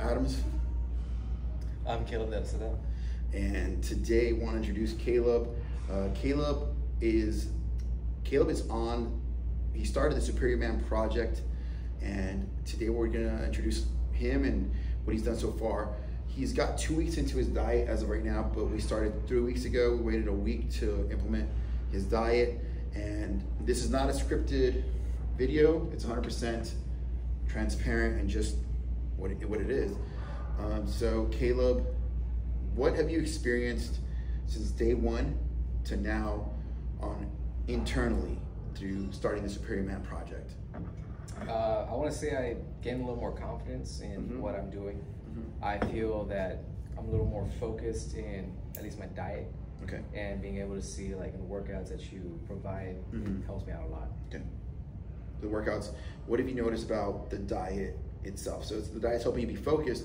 Adams. I'm Caleb Delceda. And today I want to introduce Caleb. Uh, Caleb is Caleb is on. He started the Superior Man Project, and today we're gonna introduce him and what he's done so far. He's got two weeks into his diet as of right now, but we started three weeks ago. We waited a week to implement his diet, and this is not a scripted video. It's 100% transparent and just what it, what it is. Um, so, Caleb, what have you experienced since day one to now on internally through starting the Superior Man Project? Uh, I want to say I gained a little more confidence in Mhm. what I'm doing. Mhm. I feel that I'm a little more focused in at least my diet Okay. and being able to see like the workouts that you provide Mhm. helps me out a lot. Okay. The workouts. What have you noticed about the diet itself? So it's the diet's helping you be focused.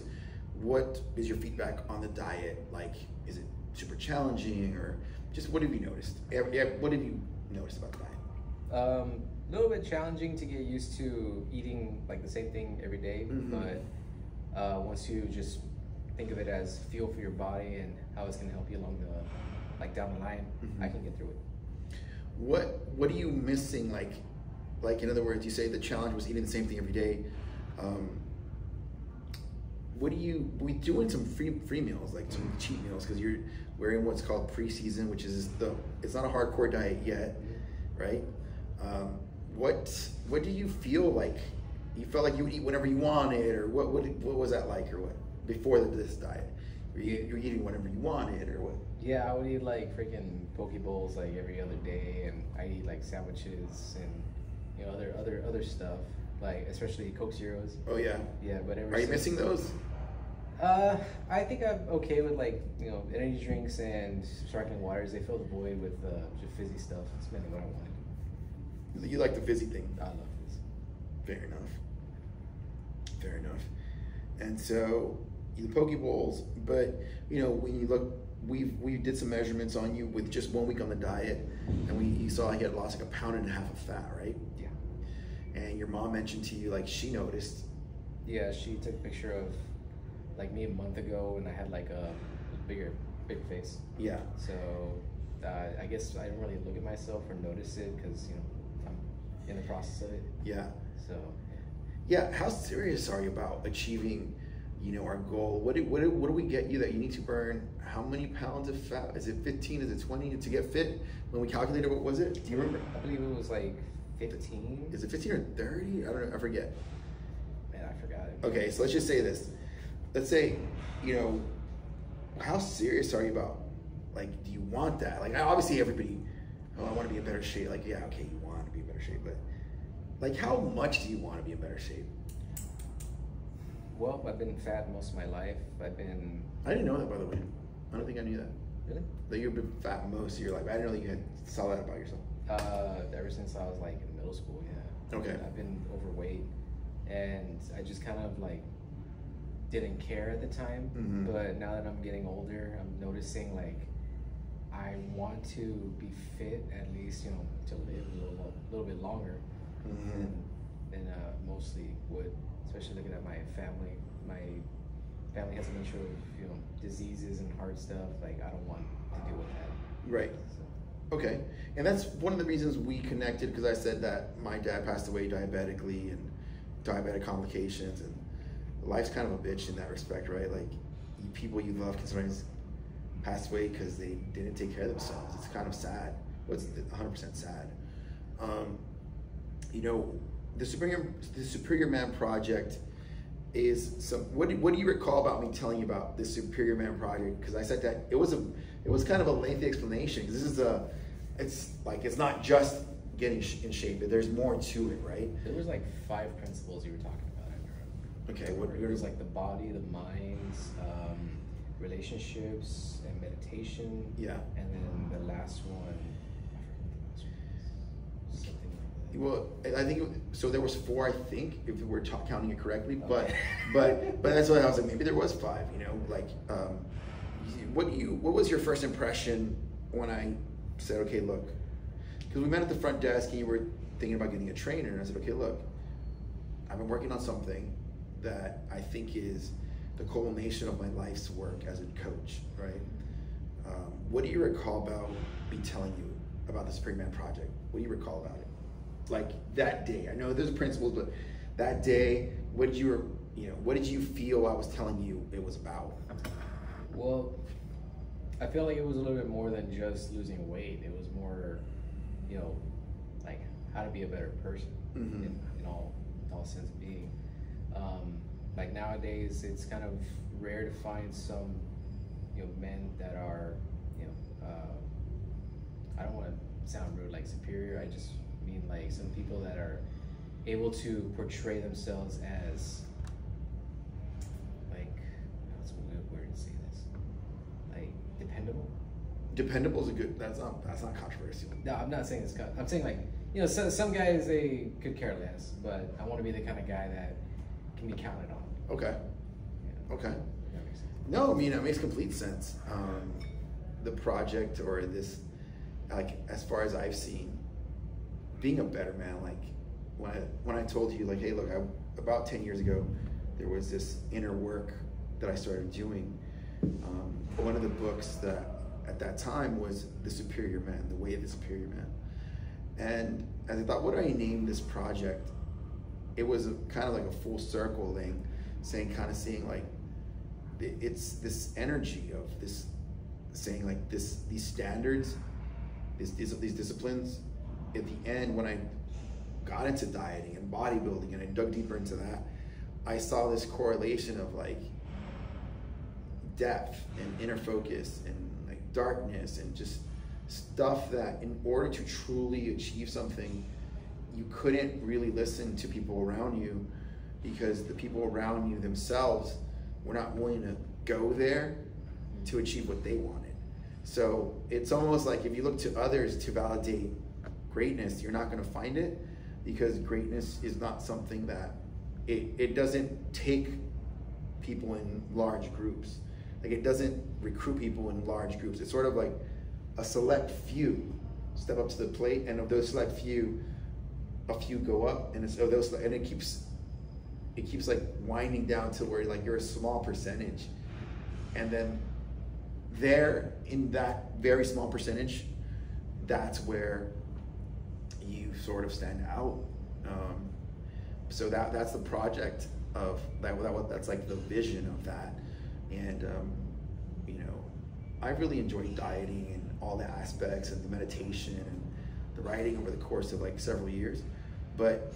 What is your feedback on the diet? Like, is it super challenging, or just what have you noticed? What have you noticed about the diet? Um, a little bit challenging to get used to eating like the same thing every day, Mhm. but uh, once you just think of it as fuel for your body and how it's going to help you along the like down the line, I Mhm. can get through it. What What are you missing? Like, like in other words, you say the challenge was eating the same thing every day. Um, what do you? We doing some free free meals, like some cheat meals, because you're wearing what's called preseason, which is the. It's not a hardcore diet yet, right? Um, what What do you feel like? You felt like you would eat whenever you wanted, or what? What, what was that like, or what? Before this diet, were you, you were eating whenever you wanted, or what? Yeah, I would eat like freaking poke bowls like every other day, and I eat like sandwiches and you know other other other stuff like especially Coke Zeros. Oh yeah. Yeah, but ever Are you missing those? Uh, I think I'm okay with like you know energy drinks and sparkling waters. They fill the void with uh, just fizzy stuff. It's mainly what I wanted. You like the fizzy thing. I love fizz. Fair enough. Fair enough. And so the poke bowls, but you know when you look, we've we did some measurements on you with just one week on the diet, and we you saw he had lost like a pound and a half of fat, right? Yeah. And your mom mentioned to you like she noticed. Yeah, she took a picture of like me a month ago, and I had like a bigger big face. Yeah. So uh, I guess I didn't really look at myself or notice it because you know I'm in the process of it. Yeah. So Yeah. How serious are you about achieving? You know our goal. What do, what do, what do we get you that you need to burn? How many pounds of fat? Is it 15? Is it 20 to get fit? When we calculated, what was it? Do you remember? I believe it was like 15. Is it 15 or 30? I don't know. I forget. Man, I forgot it. Okay, so let's just say this. Let's say, you know, how serious are you about, like, do you want that? Like, obviously everybody, oh, I want to be in better shape. Like, yeah, okay, you want to be in better shape, but, like, how much do you want to be in better shape? Well, I've been fat most of my life. I've been I didn't know that, by the way. I don't think I knew that. really That you've been fat most of your life. I didn't know that you had saw that about yourself. uh, ever since I was like middle school. Yeah. Okay. I've been overweight, and I just kind of like didn't care at the time. Mhm. But now that I'm getting older, I'm noticing like I want to be fit at least, you know, to live a little, little bit longer Mhm. than, than uh, mostly would. Especially looking at my family. My family has a mixture of you know diseases and hard stuff. Like I don't want to deal with that. Right. So, Okay, and that's one of the reasons we connected because I said that my dad passed away diabetically and diabetic complications, and life's kind of a bitch in that respect, right? Like people you love can sometimes pass away because they didn't take care of themselves. It's kind of sad. Well, 100% sad? Um, you know, the Superior the Superior Man Project is some. What do, what do you recall about me telling you about the Superior Man Project? Because I said that it was a it was kind of a lengthy explanation. This is a it's like it's not just getting sh- in shape. But there's more to it, right? There was like five principles you were talking about. I remember. Okay, what, It was like the body, the mind, um, relationships, and meditation. Yeah. And then the last one, I the last one was. Something like that. Well, I think so. There was four, I think, if we're counting it correctly. But, Okay. but, but that's why I was like, maybe there was five. You know, like, um, what you? What was your first impression when I said, okay, look, because we met at the front desk and you were thinking about getting a trainer, and I said, okay, look, I've been working on something that I think is the culmination of my life's work as a coach, right? Um, what do you recall about me telling you about the Superior Man Project? What do you recall about it? Like that day. I know there's principles, but that day, what did you, you know, what did you feel I was telling you it was about? Well, I feel like it was a little bit more than just losing weight. It was more, you know, like how to be a better person mm-hmm. in, in, all in all sense of being. Um, like nowadays, it's kind of rare to find some, you know, men that are, you know, uh, I don't want to sound rude, like superior. I just mean like some people that are able to portray themselves as like what's a good word to say this like dependable dependable is a good that's not that's not controversial no i'm not saying it's i'm saying like you know some, some guys they could care less but i want to be the kind of guy that can be counted on. Okay. Yeah. okay. No i mean it makes complete sense. Um, the project or this like as far as i've seen being a better man like when I when I told you like, hey, look, I, about ten years ago, there was this inner work that I started doing. Um, one of the books that at that time was The Superior Man, The Way of the Superior Man. And as I thought, what do I name this project? It was a, kind of like a full circle thing, saying, kind of seeing like, it's this energy of this, saying like this, these standards, these, these disciplines. At the end, when I got into dieting and bodybuilding and I dug deeper into that, I saw this correlation of like depth and inner focus and darkness and just stuff that in order to truly achieve something, you couldn't really listen to people around you because the people around you themselves were not willing to go there to achieve what they wanted. So it's almost like if you look to others to validate greatness, you're not going to find it because greatness is not something that it, it doesn't take people in large groups. Like it doesn't recruit people in large groups. It's sort of like a select few step up to the plate, and of those select few, a few go up, and it's of those, and it keeps it keeps like winding down to where like you're a small percentage, and then there in that very small percentage, that's where you sort of stand out. Um, so that that's the project of that, that. That's like the vision of that, and um, you know, I really enjoyed dieting and all the aspects and the meditation and the writing over the course of like several years. But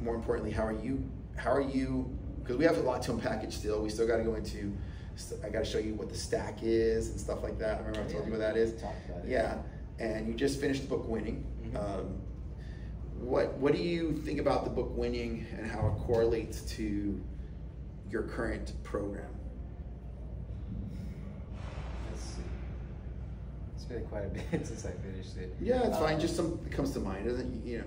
more importantly, how are you? How are you? Because we have a lot to unpackage still. We still got to go into. I got to show you what the stack is and stuff like that. I remember I told you what that is. Yeah, and you just finished the book Winning. Mm-hmm. Um, what what do you think about the book winning and how it correlates to your current program? It's been quite a bit since I finished it. Yeah, it's um, fine. Just some comes to mind, doesn't you know?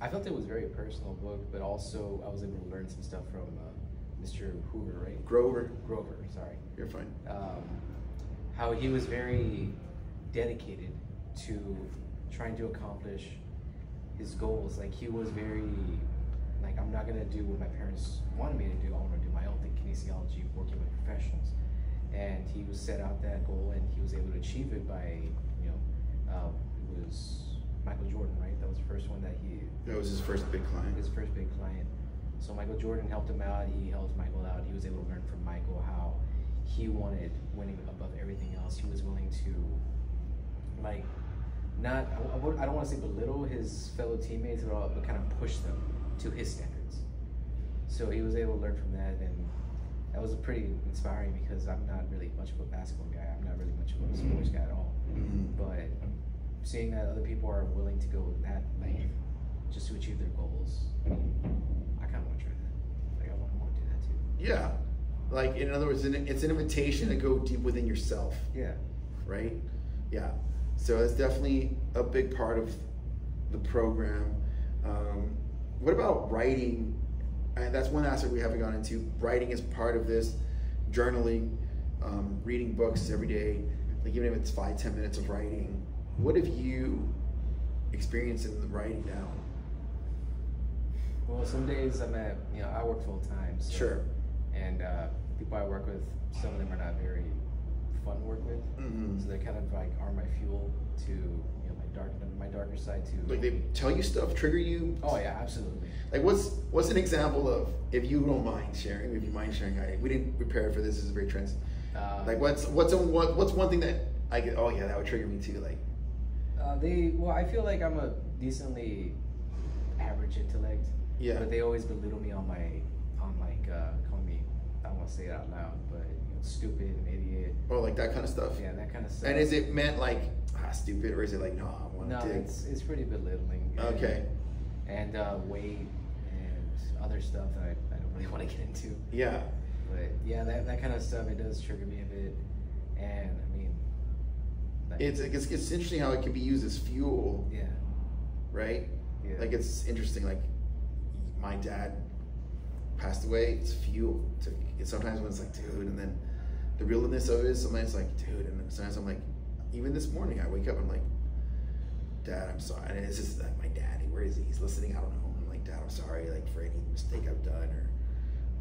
I felt it was a very personal book, but also I was able to learn some stuff from uh, Mr. Hoover, right? Grover. Grover, sorry. You're fine. Um, how he was very dedicated to trying to accomplish his goals. Like he was very like I'm not gonna do what my parents wanted me to do. I want to do my own thing, kinesiology, working with professionals. And he was set out that goal, and he was able to achieve it by uh, it was Michael Jordan, right? That was the first one that he. That was his first big client. His first big client. So Michael Jordan helped him out. He helped Michael out. He was able to learn from Michael how he wanted winning above everything else. He was willing to like not I, I don't want to say belittle his fellow teammates at all, but kind of push them to his standards. So he was able to learn from that, and that was pretty inspiring because I'm not really much of a basketball guy. I'm not really much of a sports guy at all. Mm-hmm. But seeing that other people are willing to go that length just to achieve their goals, I, I kind of want to try that. Like I want, I want to do that too. Yeah, like in other words, it's an invitation to go deep within yourself. Yeah. Right. Yeah. So that's definitely a big part of the program. Um, what about writing? And that's one aspect we haven't gone into. Writing is part of this, journaling, um, reading books every day, like even if it's five, ten minutes of writing. What have you experienced in the writing down? Well, some days I'm at, you know, I work full time. So, sure. And uh, people I work with, some of them are not very fun to work with. Mhm. So they kind of like are my fuel to you know my dark my darker side to. Like they tell you stuff, trigger you. oh yeah, absolutely. Like what's what's an example of if you don't mind sharing? If you mind sharing, I, we didn't prepare for this. This is very trans. Uh, Like what's what's a, what, what's one thing that I get? Oh yeah, that would trigger me too. Like Uh, they well, I feel like I'm a decently average intellect. Yeah. But they always belittle me on my on like uh, call me. I don't want to say it out loud, but you know, stupid, an idiot. Oh like that kind of stuff. Yeah, that kind of stuff. And is it meant like ah stupid or is it like no I want No, to dig? it's it's pretty belittling. and- Okay. And uh, weight and other stuff that I, I don't really want to get into. Yeah. But yeah, that, that kind of stuff it does trigger me a bit. And I mean, like, It's, it's it's interesting how it can be used as fuel, yeah, right? yeah. Like it's interesting. Like my dad passed away. It's fuel. To, it's sometimes when it's like, dude, and then the realness of it is sometimes like, dude, and sometimes I'm like, even this morning I wake up I'm like, Dad, I'm sorry. And it's just like my dad. Where is he? He's listening. I don't know. I'm like, Dad, I'm sorry, like for any mistake I've done or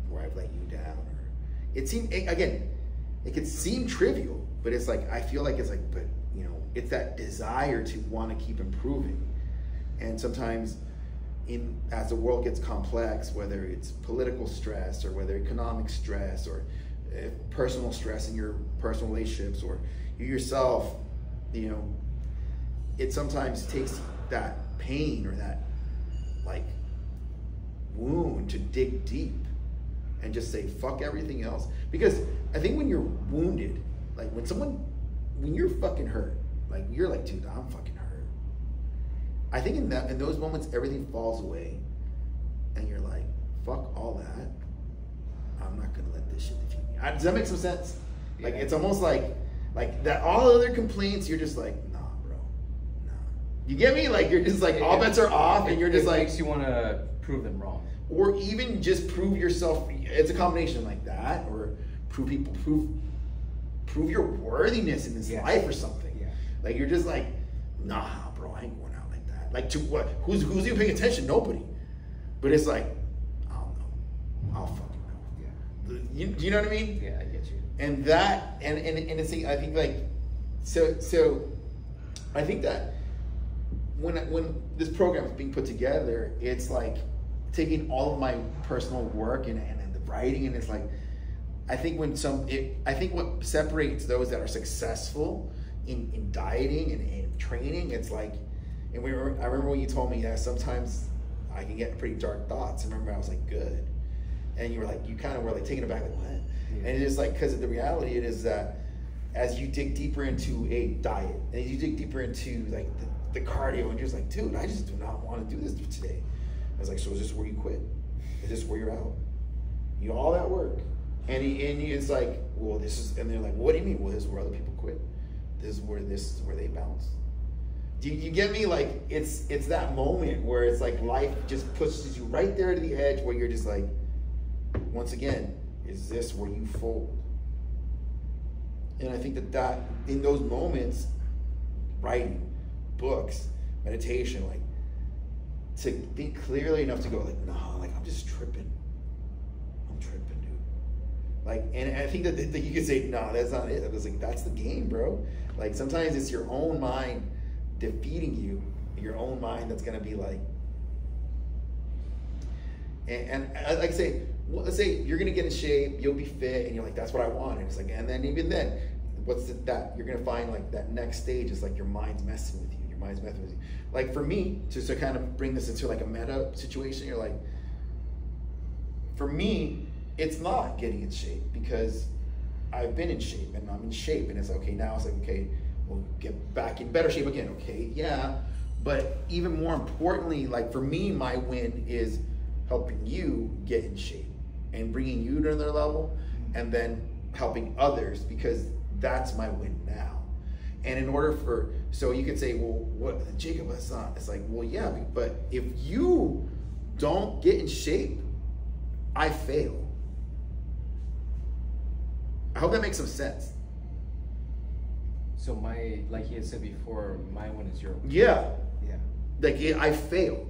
where I've let you down. Or it seemed it, again, it could seem trivial, but it's like I feel like it's like, but you know, it's that desire to want to keep improving, and sometimes. In, as the world gets complex, whether it's political stress or whether economic stress or Uh, personal stress in your personal relationships or you yourself, you know, it sometimes takes that pain or that like wound to dig deep and just say fuck everything else. Because i think when you're wounded like when someone when you're fucking hurt like you're like dude i'm fucking hurt. I think in that in those moments everything falls away and you're like fuck all that. I'm not gonna let this shit I- does that make some sense like Yeah. it's almost like like that all other complaints you're just like nah bro nah you get me like you're just like all bets are off it- and you're it just like makes you want to prove them wrong. or even just prove yourself it's a combination like that or prove people prove prove your worthiness in this Yeah. life or something Yeah. like you're just like nah bro i ain't going out like that like to what who's who's even paying attention nobody but it's like i don't know i'll Yeah. You, do you know what i mean? Yeah, I get you. and that and and, and it's i think like so so i think that when when this program is being put together it's like taking all of my personal work and, and, and the writing and it's like i think when some it, i think what separates those that are successful in, in dieting and, and training it's like and we were, i remember when you told me that sometimes i can get pretty dark thoughts. I remember i was like good and you were like you kind of were like taken aback like what? Yeah. and it's like because the reality it is that as you dig deeper into a diet and you dig deeper into like the, the cardio and you're just like dude i just do not want to do this today. I was like so is this where you quit? Is this where you're out? You know all that work and he, and he, it's like well this is and they're like what do you mean well this is where other people quit? This is where this is where they bounce. Do you, you get me? Like it's it's that moment where it's like life just pushes you right there to the edge where you're just like once again is this where you fold? And i think that that in those moments writing books meditation like to think clearly enough to go like nah like i'm just tripping. I'm tripping dude. Like and i think that, that you could say nah, that's not it. I was like that's the game bro. Like sometimes it's your own mind defeating you your own mind that's gonna be like and, and uh, like I say, well, let's say you're gonna get in shape, you'll be fit, and you're like, that's what I want. And it's like, and then even then, what's that you're gonna find like that next stage is like your mind's messing with you. Your mind's messing with you. Like for me, just to kind of bring this into like a meta situation, you're like, for me, it's not getting in shape because I've been in shape and I'm in shape, and it's okay. Now it's like, okay, we'll get back in better shape again. Okay, yeah, but even more importantly, like for me, my win is helping you get in shape and bringing you to another level, and then helping others because that's my win now. And in order for so you could say, well, what Jacob? It's not. It's like, well, yeah, but if you don't get in shape, I fail. I hope that makes some sense. So my, like he had said before, my one is your. Yeah, Yeah. like I fail.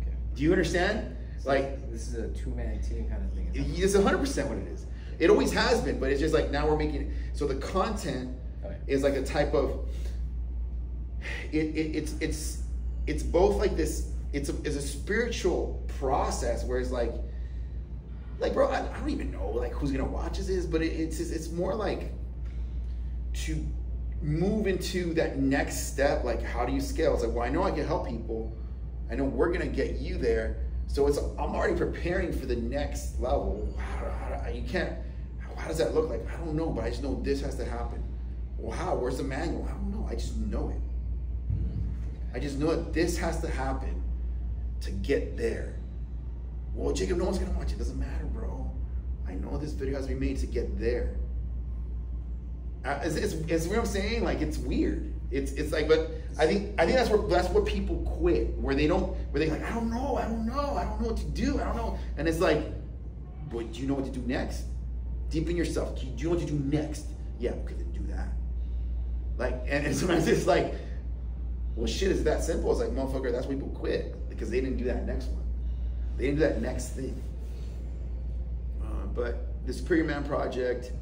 Okay. Do you understand? Like this is a two man team kind of thing. it's 100% what it is. It always has been, but it's just like now we're making it so the content Okay. is like a type of it, it it's it's it's both like this it's a it's a spiritual process where it's like like bro I, I don't even know like who's gonna watch this but it, it's it's more like to move into that next step like how do you scale it's like well I know I can help people I know we're gonna get you there so it's I'm already preparing for the next level how, how, you can't how does that look like I don't know but I just know this has to happen well how where's the manual I don't know I just know it I just know that this has to happen to get there. Well, Jacob, no one's gonna watch it. Doesn't matter, bro. I know this video has to be made to get there. Uh, it's, it's, it's what I'm saying. Like it's weird. It's it's like, but I think I think that's where that's where people quit, where they don't, where they like, I don't know, I don't know, I don't know what to do, I don't know, and it's like, but do you know what to do next? Deepen yourself. Do you know what to do next? Yeah, okay, then do that. Like, and, and sometimes it's like well, shit, is that simple? It's like, motherfucker, that's why people quit because they didn't do that next one. They didn't do that next thing. Uh, but the Superior Man Project,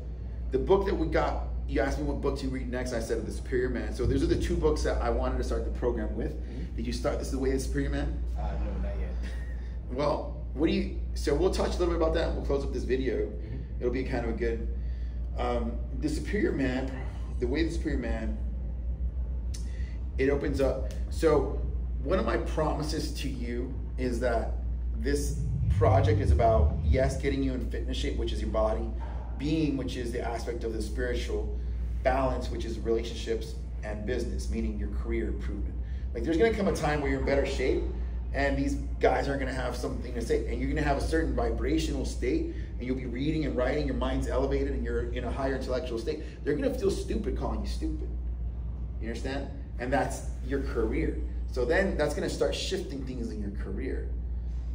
the book that we got, you asked me what book to read next. I said The Superior Man. So those are the two books that I wanted to start the program with. Mm-hmm. Did you start this the way of Superior Man? Uh, no, not yet. Well, what do you? So we'll touch a little bit about that. We'll close up this video. Mm-hmm. It'll be kind of a good. Um, the Superior Man, the way the Superior Man it opens up. So one of my promises to you is that this project is about yes, getting you in fitness shape, which is your body, being, which is the aspect of the spiritual, balance, which is relationships and business, meaning your career improvement. Like there's gonna come a time where you're in better shape and these guys are gonna have something to say and you're gonna have a certain vibrational state and you'll be reading and writing, your mind's elevated and you're in a higher intellectual state. They're gonna feel stupid calling you stupid. You understand? and that's your career. So then that's going to start shifting things in your career.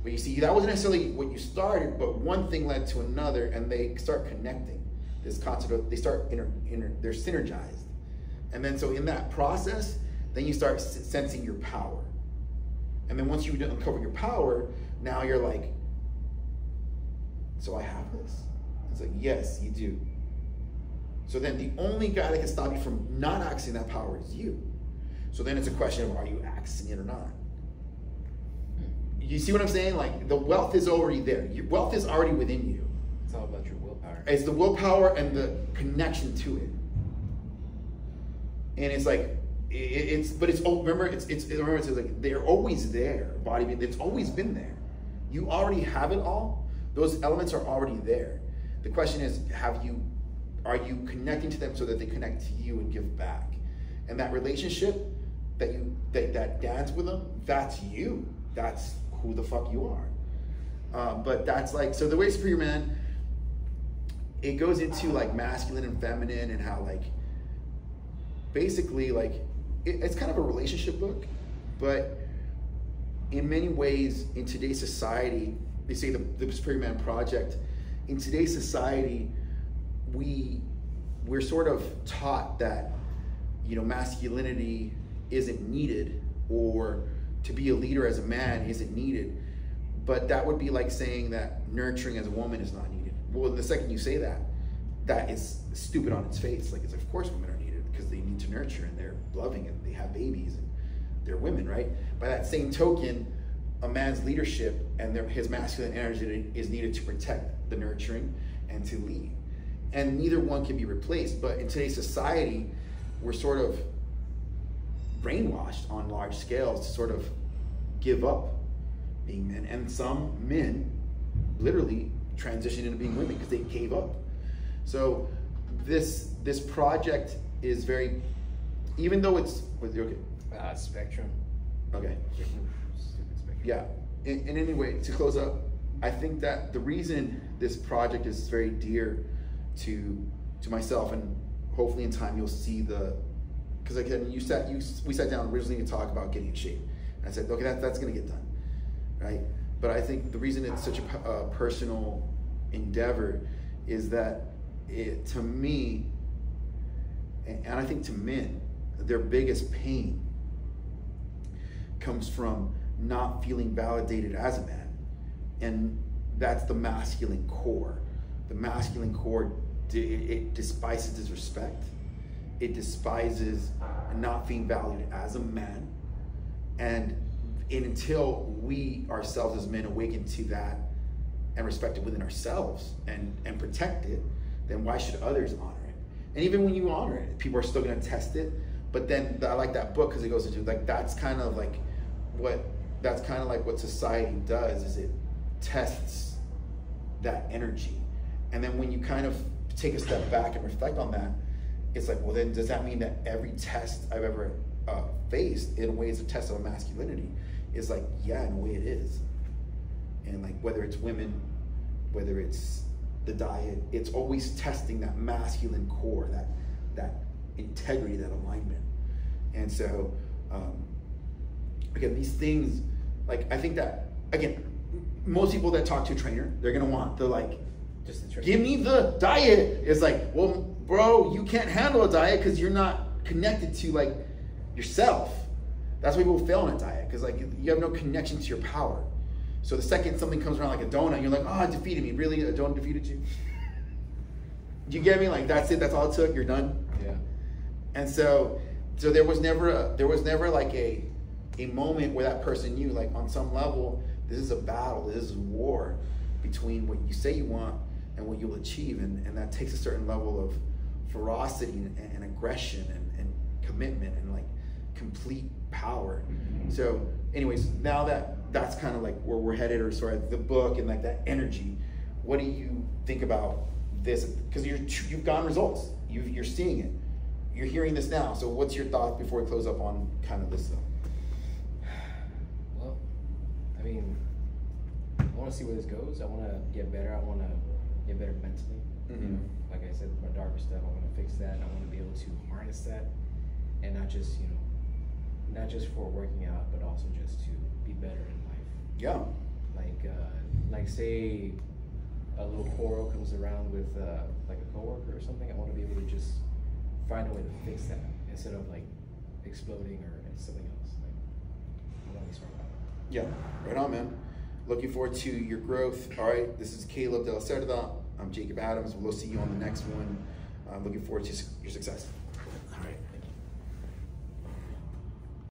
But you see, that wasn't necessarily what you started, but one thing led to another, and they start connecting. This concept of they start inter, inter, they're synergized, and then so in that process, then you start sensing your power. And then once you uncover your power, now you're like, so I have this. It's like yes, you do. So then the only guy that can stop you from not accessing that power is you. So then it's a question of are you accessing it or not? You see what I'm saying? Like the wealth is already there. Your wealth is already within you. It's all about your willpower. It's the willpower and the connection to it. And it's like it's but it's oh remember it's it's remember it's like they're always there. Body it's always been there. You already have it all. Those elements are already there. The question is, have you are you connecting to them so that they connect to you and give back? And that relationship that you that, that dance with them, that's you. That's who the fuck you are. Um, but that's like so the way Man, it goes into like masculine and feminine and how like basically like it, it's kind of a relationship book, but in many ways in today's society, they say the, the Superior Man Project, in today's society, we we're sort of taught that you know masculinity isn't needed or to be a leader as a man isn't needed. But that would be like saying that nurturing as a woman is not needed. Well, the second you say that, that is stupid on its face. Like, it's of course women are needed because they need to nurture and they're loving and they have babies and they're women, right? By that same token, a man's leadership and their, his masculine energy is needed to protect the nurturing and to lead. And neither one can be replaced. But in today's society, we're sort of brainwashed on large scales to sort of give up being men. And some men literally transition into being women because they gave up. So this this project is very, even though it's with okay. Uh, spectrum. Okay. Spectrum. Yeah. In, in any way, to close up, I think that the reason this project is very dear to to myself, and hopefully in time you'll see the because again, you sat, you we sat down originally to talk about getting in shape, and I said, okay, that, that's going to get done, right? But I think the reason it's such a personal endeavor is that it, to me, and, and I think to men, their biggest pain comes from not feeling validated as a man and that's the masculine core. The masculine core it, it despises disrespect. It despises not being valued as a man, and, and until we ourselves as men awaken to that and respect it within ourselves and and protect it, then why should others honor it? And even when you honor it, people are still going to test it. But then I like that book because it goes into like that's kind of like what that's kind of like what society does is it tests that energy. And then when you kind of take a step back and reflect on that, it's like, well, then does that mean that every test I've ever uh, faced in ways a test of masculinity? Is like, yeah, in a way it is. And like whether it's women, whether it's the diet, it's always testing that masculine core, that that integrity, that alignment. And so, um, again, these things, like I think that again, most people that talk to a trainer, they're gonna want the like, Just the give me the diet. It's like, well, bro, you can't handle a diet because you're not connected to like yourself. That's why people fail on a diet because like you have no connection to your power. So the second something comes around like a donut, you're like, oh, it defeated me. Really, a donut defeated you? Do you get me? Like that's it. That's all it took. You're done. Yeah. And so, so there was never a, there was never like a, a moment where that person knew like on some level this is a battle, this is a war between what you say you want and what you'll achieve, and, and that takes a certain level of ferocity and, and aggression and, and commitment and like complete power. So, anyways, now that that's kind of like where we're headed, or sorry, the book and like that energy. What do you think about this? Because you're you've gotten results. You you're seeing it. You're hearing this now. So, what's your thought before we close up on kind of this? Though? Well, I mean, I want to see where this goes. I want to get better. I want to get better mentally. You Mhm. know, like I said, my darker stuff. I want to fix that. I want to be able to harness that, and not just you know, not just for working out, but also just to be better in life. Yeah. Like, uh, like say, a little quarrel comes around with uh, like a coworker or something. I want to be able to just find a way to fix that instead of like exploding or something else. Like, I want to be smart about it. Yeah. Right on, man. Looking forward to your growth. All right. This is Caleb De La Cerda. I'm Jacob Adams. We'll see you on the next one. I'm looking forward to your success.